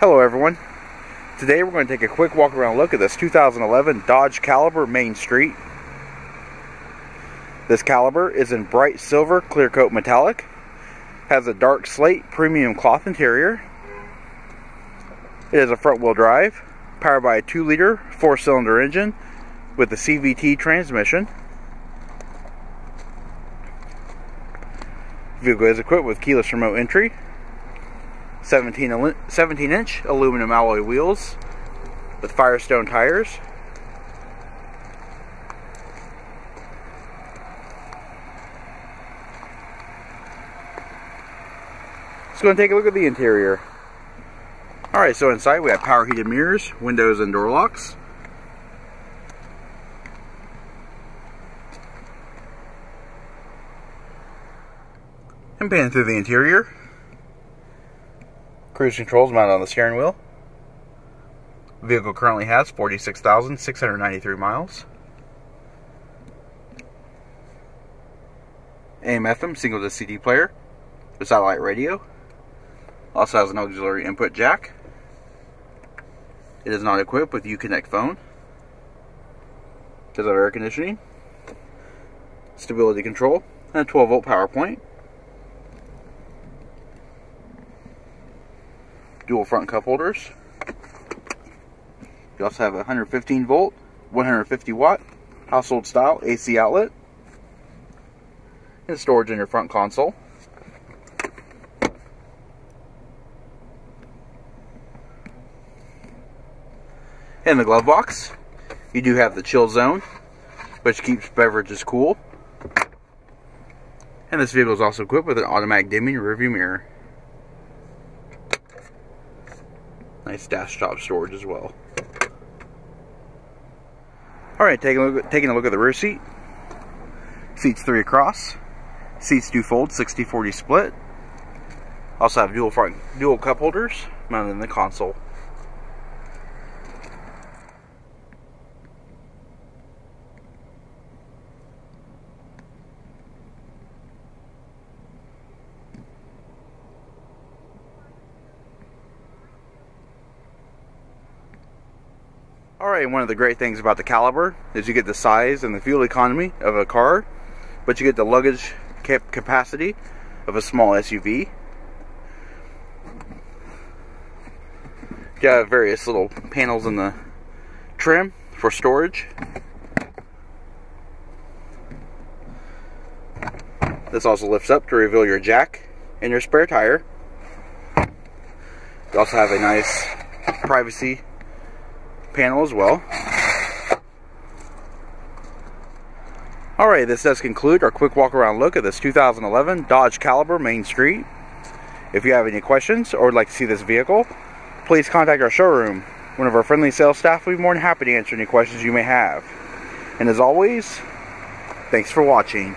Hello everyone. Today we're going to take a quick walk around look at this 2011 Dodge Caliber Mainstreet. This Caliber is in bright silver clear coat metallic, has a dark slate premium cloth interior. It is a front wheel drive, powered by a 2 liter 4 cylinder engine with a CVT transmission. Vehicle is equipped with keyless remote entry, 17, 17 inch aluminum alloy wheels with Firestone tires. Let's go and take a look at the interior. Alright, so inside we have power heated mirrors, windows and door locks. And panning through the interior, Cruise controls mounted on the steering wheel. Vehicle currently has 46,693 miles. AM FM single disc CD player. The satellite radio. Also has an auxiliary input jack. It is not equipped with Uconnect phone. Does have air conditioning, stability control, and a 12 volt power point. Dual front cup holders. You also have a 115 volt, 150 watt, household style AC outlet. And storage in your front console. In the glove box, you do have the ChillZone, which keeps beverages cool. And this vehicle is also equipped with an automatic dimming rearview mirror. Nice desktop storage as well. Alright, taking a, look, taking a look at the rear seat. Seats three across. Seats do fold, 60-40 split. Also have dual front, dual cup holders mounted in the console. Alright, one of the great things about the Caliber is you get the size and the fuel economy of a car, but you get the luggage cap capacity of a small SUV. You have various little panels in the trim for storage. This also lifts up to reveal your jack and your spare tire. You also have a nice privacy panel as well. Alright, this does conclude our quick walk around look at this 2011 Dodge Caliber Mainstreet. If you have any questions or would like to see this vehicle, please contact our showroom. One of our friendly sales staff will be more than happy to answer any questions you may have. And as always, thanks for watching.